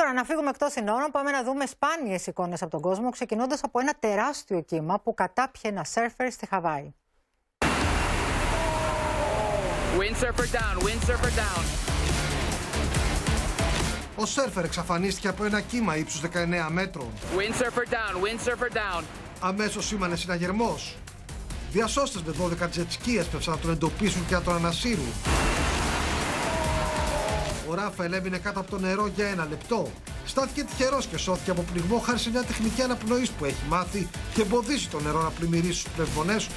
Τώρα να φύγουμε εκτός συνόρων, πάμε να δούμε σπάνιες εικόνες από τον κόσμο, ξεκινώντας από ένα τεράστιο κύμα που κατάπιε ένα σερφερ στη Χαβάη. Windsurfer down, windsurfer down. Ο σέρφερ εξαφανίστηκε από ένα κύμα ύψους 19 μέτρων. Windsurfer down, windsurfer down. Αμέσως σήμανε συναγερμός. Διασώστες με 12 τζετσκι έσπευσαν να τον εντοπίσουν και να τον ανασύρουν. Ο Ράφαελ έμεινε κάτω από το νερό για ένα λεπτό. Στάθηκε τυχερός και σώθηκε από πνιγμό χάρη σε μια τεχνική αναπνοής που έχει μάθει και εμποδίζει το νερό να πλημμυρίσει στους πνευμονές του.